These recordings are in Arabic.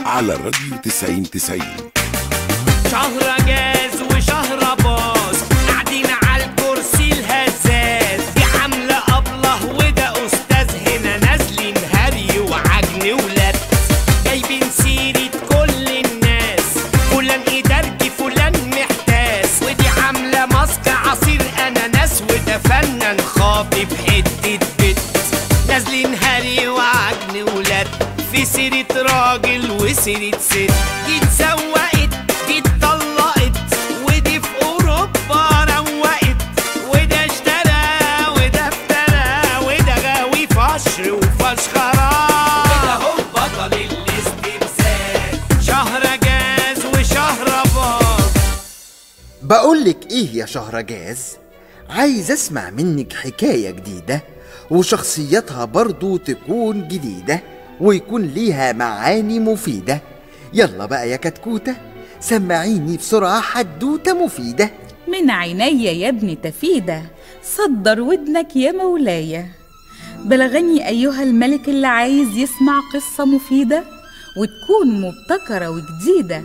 على الراديو 90 90 شهر جاز راجل وسيرة ست. دي اتزوقت دي اتطلقت ودي في أوروبا روقت. وده اشترى وده افترى وده غاوي فشر وفشخرة. وده هو بطل الاستمثال شهر جاز وشهر باظ. بقولك إيه يا شهرجاز عايز أسمع منك حكاية جديدة وشخصيتها برضو تكون جديدة. ويكون ليها معاني مفيدة. يلا بقى يا كتكوتة سمعيني بسرعة حدوتة مفيدة. من عيني يا ابن تفيدة صدر ودنك يا مولاي بلغني أيها الملك اللي عايز يسمع قصة مفيدة وتكون مبتكرة وجديدة.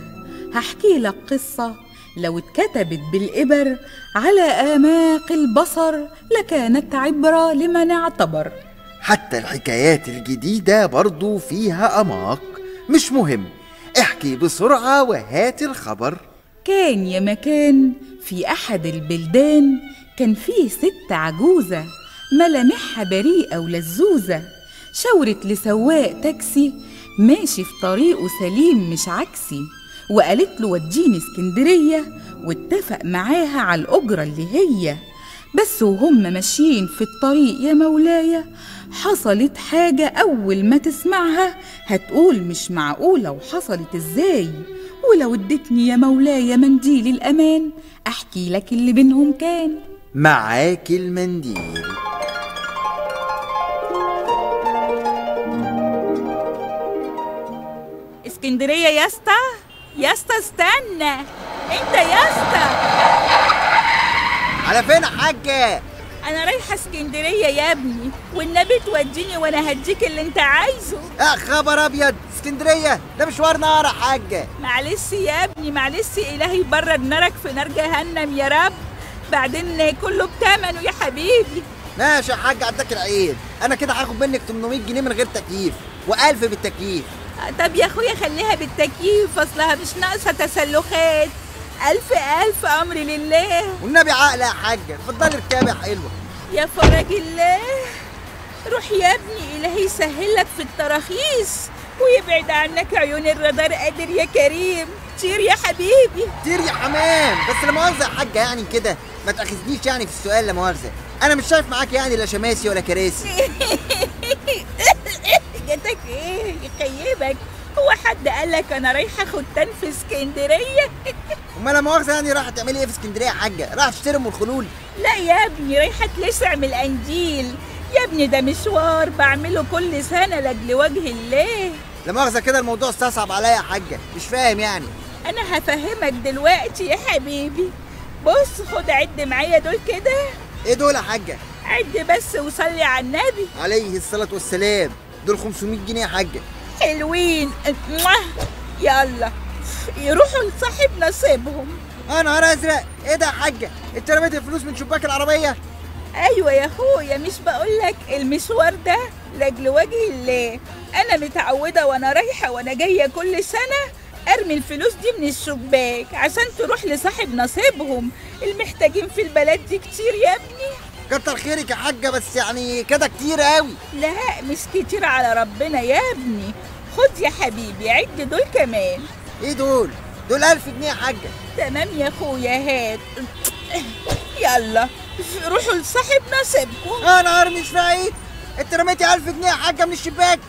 هحكي لك قصة لو اتكتبت بالإبر على آماق البصر لكانت عبرة لمن اعتبر. حتى الحكايات الجديدة برضو فيها أماق. مش مهم احكي بسرعة وهات الخبر. كان يا مكان في أحد البلدان كان فيه ست عجوزة ملامحها بريئة ولزوزة. شاورت لسواق تاكسي ماشي في طريقه سليم مش عكسي. وقالت له وديني اسكندرية. واتفق معاها على الأجرة اللي هي. بس وهم ماشيين في الطريق يا مولاي حصلت حاجة أول ما تسمعها هتقول مش معقولة وحصلت إزاي. ولو اديتني يا مولاي منديل الأمان أحكي لك اللي بينهم كان. معاك المنديل. اسكندرية يا اسطى؟ يا اسطى استنى. أنت يا اسطى؟ على فين يا حاجة؟ أنا رايحة اسكندرية يا ابني والنبي توديني وأنا هديك اللي أنت عايزه. يا خبر أبيض اسكندرية ده مشوار نار يا حاجة. معلش يا ابني معلش إلهي يبرد نارك في نار جهنم يا رب. بعدين كله بتمنه يا حبيبي. ماشي يا حاج عداك العيد. أنا كده هاخد منك 800 جنيه من غير تكييف و1000 بالتكييف. طب يا أخويا خليها بالتكييف أصلها مش ناقصة تسلخات. ألف ألف أمر لله. والنبي عقل يا حاجة. اتفضلي اركبي يا حلوة. يا فرج الله روح يا ابني إلهي يسهلك في التراخيص ويبعد عنك عيون الرادار قادر يا كريم. طير يا حبيبي. كتير يا حمام. بس لا مؤاخذة يا حاجة يعني كده. ما تأخذنيش يعني في السؤال لا مؤاخذة. أنا مش شايف معاك يعني لا شماسي ولا كراسي. جاتك إيه؟ يخيبك. هو حد قال لك أنا رايحة ختان في اسكندرية؟ أمال لا مؤاخذة يعني رايحة تعملي إيه في اسكندرية يا حاجة؟ رايحة تشتري أم الخلول. لا يا ابني رايحة تلسع من القنديل يا ابني ده مشوار بعمله كل سنة لأجل وجه الله. لا مؤاخذة كده الموضوع استصعب عليا يا حاجة. مش فاهم يعني. أنا هفهمك دلوقتي يا حبيبي. بص خد عد معايا دول كده. إيه دول يا حاجة؟ عد بس وصلي على النبي. عليه الصلاة والسلام. دول 500 جنيه يا حاجة. حلوين. يلا. يروحوا لصاحب نصيبهم. يا نهار أزرق. إيه ده يا حاجة؟ انت رميت الفلوس من شباك العربية. أيوه يا أخويا مش بقولك المشوار ده لأجل وجه الله. أنا متعودة وأنا رايحة وأنا جاية كل سنة أرمي الفلوس دي من الشباك عشان تروح لصاحب نصيبهم. المحتاجين في البلد دي كتير يا ابني. كتر خيرك يا حاجة بس يعني كده كتير قوي. لا مش كتير على ربنا يا ابني. خد يا حبيبي عد دول كمان. إيه دول؟ دول 1000 جنيه يا حاجة. تمام يا أخويا هات. يلا روحوا لصاحب نصيبكم. يا نهار مش فايت انت رميتي 1000 جنيه يا حاجة من الشباك.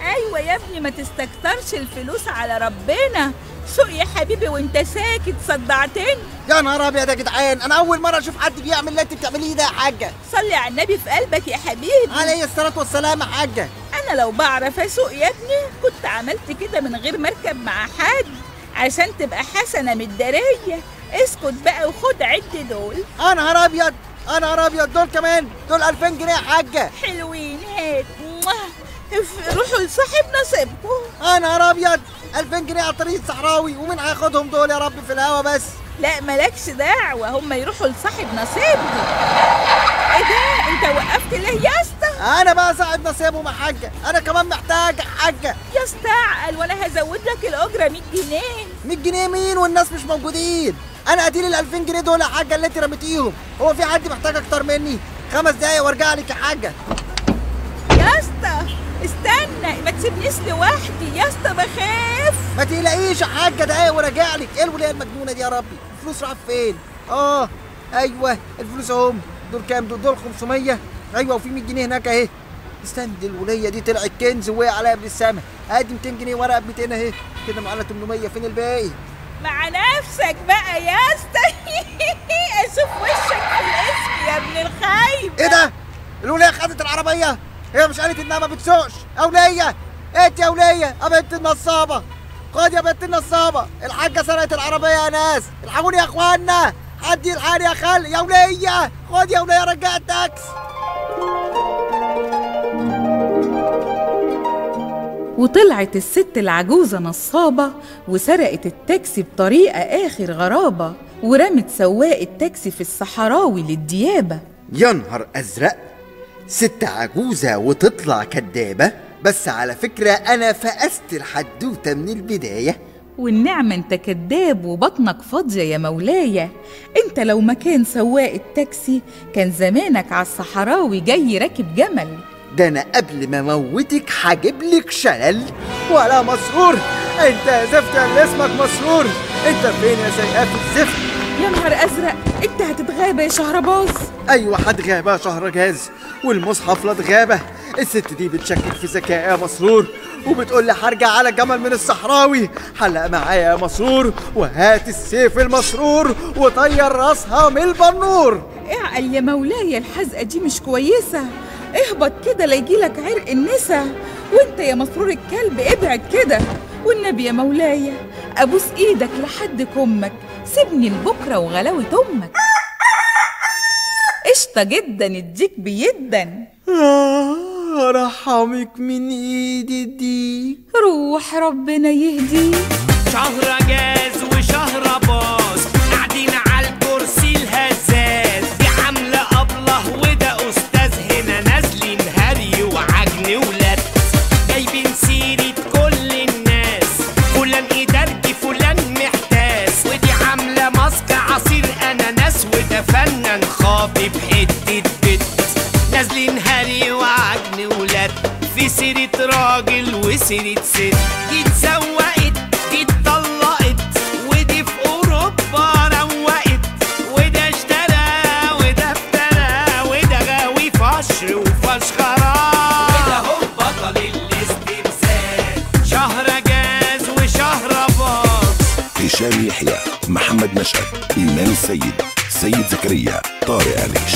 أيوه يا ابني ما تستكترش الفلوس على ربنا. سوق يا حبيبي وانت ساكت صدعتني. يا نهار أبيض يا جدعان أنا أول مرة أشوف حد بيعمل اللي أنت بتعمليه ده يا حاجة. صلي على النبي في قلبك يا حبيبي. عليه الصلاة والسلام يا حاجة. أنا لو بعرف أسوق يا ابني كنت عملت كده من غير ما اركب مع حد عشان تبقى حسنة متداريه اسكت بقى وخد عد دول. يا نهار أبيض يا نهار أبيض دول كمان دول 2000 جنيه يا حاجة. حلوين هات. روحوا لصاحب نصيبكم. يا نهار أبيض. 2000 جنيه على الطريق الصحراوي ومين هياخدهم دول يا رب في الهوا بس؟ لا مالكش دعوة هم يروحوا لصاحب نصيبهم. إيه ده؟ أنت وقفت ليه يا اسطى؟ أنا بقى صاحب نصيبهم يا حاجة أنا كمان محتاج يا حاجة. يا اسطى اعقل وأنا هزود لك الأجرة 100 جنيه. 100 جنيه مين؟ والناس مش موجودين. أنا اديلي ال 2000 جنيه دول يا حاجة اللي أنت رميتيهم. هو في حد محتاج أكتر مني؟ خمس دقايق وأرجع لك يا حاجة. يا اسطى استنى ما تسيبنيش لوحدي يا اسطى بخاف ما تقلقيش يا حاجة دقايق وراجع لك. إيه الولاية المجنونة دي يا ربي. الفلوس راحت فين؟ آه أيوه الفلوس اهم دول كام؟ دول دول 500 أيوه وفي 100 جنيه هناك أهي. استنى الوليه دي طلعت كنز وقع عليها قبل السما. ادي 200 جنيه ورقة ب 200 أهي. كده معانا 800 فين الباقي؟ مع نفسك بقى يا اسطى أشوف وشك في الاسم يا ابن الخايب إيه ده؟ الوليه خدت العربية. هي مش قالت إنها ما بتسوقش. اوليه انت يا وليه يا بنت النصابة. خد يا بنت النصابه الحاجة سرقت العربية يا ناس. الحقوني يا اخوانا حد يلحقني يا خال. يا وليه خد يا ولية رجع التاكس. وطلعت الست العجوزة نصابة وسرقت التاكسي بطريقة آخر غرابة ورمت سواق التاكسي في الصحراوي للديابة. يا نهار أزرق. ست عجوزة وتطلع كدابة. بس على فكرة أنا فقست الحدوتة من البداية. والنعمة أنت كداب وبطنك فاضية يا مولاي أنت لو مكان سواق التاكسي كان زمانك على الصحراوي جاي راكب جمل. ده أنا قبل ما أموتك هجيب لك شلل. ولا مسرور. أنت يا زفت اللي اسمك مسرور. أنت فين يا سيئات الزفت؟ يا نهار أزرق. أنت هتتغابى يا شهرباز. أيوة هتغابة يا شهر جاز والمصحف لا اتغابة الست دي بتشكك في ذكائي يا مسرور وبتقول لي هرجع على جمل من الصحراوي. حلق معايا يا مسرور وهات السيف المسرور وطير راسها من البنور. اعقل يا مولاي الحزقة دي مش كويسة. اهبط كده ليجيلك عرق النسا. وانت يا مسرور الكلب ابعد كده. والنبي يا مولاي أبوس إيدك لحد كمك. سيبني لبكرة وغلاوة أمك. قشطة جدا اديك بيدا. آه رحمك من إيدي دي. روح ربنا يهديك شهر جاز وشهر باص قاعدين على الكرسي الهزاز. دي عاملة أبله وده أستاذ هنا نازلين هري وعجن ولاد. جايبين سيرة كل الناس فلان إدارجي فلان محتاس. ودي عاملة ماسك عصير أناناس وده فنان خاطب حتة سيرة راجل وسيرة ست. دي اتزوقت دي اتطلقت ودي في أوروبا روقت. وده اشترى وده افترى وده غاوي فشر وفشخرة. وده هو بطل الاستمثال شهر جاز وشهر باص هشام يحيى محمد نشأت إيمان السيد سيد زكريا طارق عليش